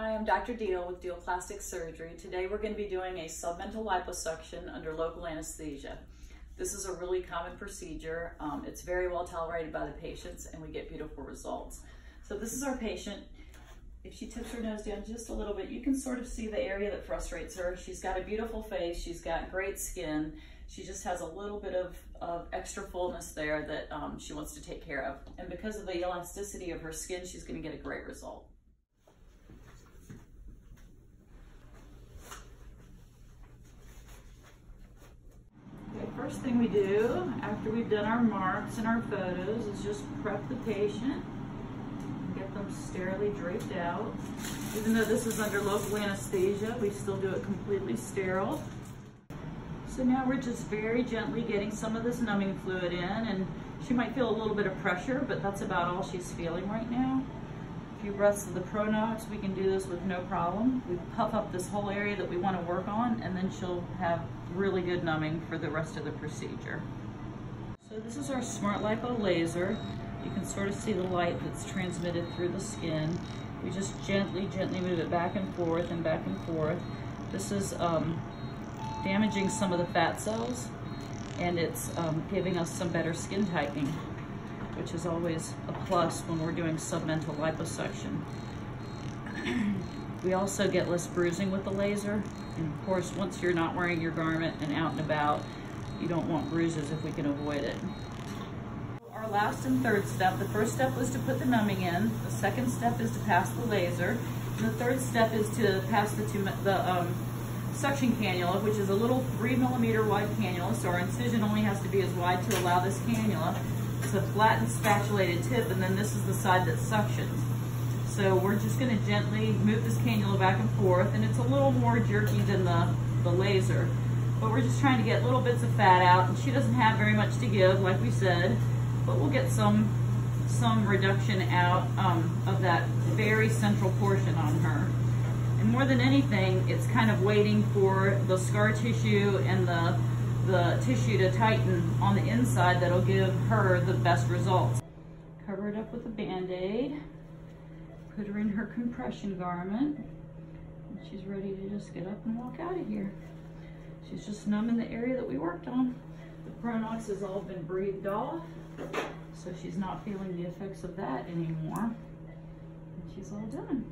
Hi, I'm Dr. Diehl with Diehl Plastic Surgery. Today we're going to be doing a submental liposuction under local anesthesia. This is a really common procedure. Um, it's very well tolerated by the patients and we get beautiful results. So this is our patient. If she tips her nose down just a little bit, you can sort of see the area that frustrates her. She's got a beautiful face. She's got great skin. She just has a little bit of, of extra fullness there that um, she wants to take care of. And because of the elasticity of her skin, she's gonna get a great result. Thing we do after we've done our marks and our photos is just prep the patient, get them sterilely draped out. Even though this is under local anesthesia, we still do it completely sterile. So now we're just very gently getting some of this numbing fluid in and she might feel a little bit of pressure, but that's about all she's feeling right now. Few breaths of the Pro-Nox, we can do this with no problem. We puff up this whole area that we want to work on and then she'll have really good numbing for the rest of the procedure. So this is our Smart Lipo laser. You can sort of see the light that's transmitted through the skin. We just gently, gently move it back and forth and back and forth. This is um, damaging some of the fat cells and it's um, giving us some better skin tightening which is always a plus when we're doing submental liposuction. we also get less bruising with the laser. And of course, once you're not wearing your garment and out and about, you don't want bruises if we can avoid it. Our last and third step, the first step was to put the numbing in. The second step is to pass the laser. And the third step is to pass the, the um, suction cannula, which is a little three millimeter wide cannula. So our incision only has to be as wide to allow this cannula. It's a flattened spatulated tip, and then this is the side that suctions. So we're just gonna gently move this cannula back and forth, and it's a little more jerky than the, the laser. But we're just trying to get little bits of fat out, and she doesn't have very much to give, like we said, but we'll get some some reduction out um, of that very central portion on her. And more than anything, it's kind of waiting for the scar tissue and the the tissue to tighten on the inside that'll give her the best results. Cover it up with a band-aid. Put her in her compression garment. And she's ready to just get up and walk out of here. She's just numbing the area that we worked on. The Pro-Nox has all been breathed off, so she's not feeling the effects of that anymore. And she's all done.